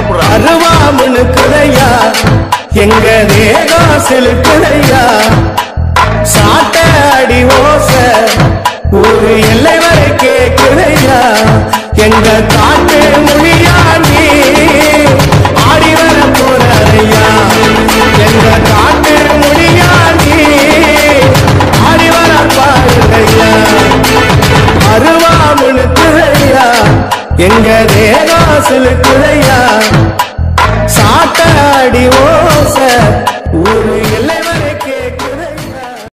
அருவாமனுக்குதையா எங்க தேகம் செலுக்குதையா சாட்ட அடி ஓச ஒரு எல்லை வரை கேக்குதையா எங்க காட்டு மொழியா நீ? ஆடி வர போறையா எங்க காட்டு மொழியா நீ? ஆடி வர பாருங்கய்யா. அருவாமுனுக்குதையா எங்க தேகாசலுக்குதையா சாட்ட அடி ஓச ஒரு எல்லை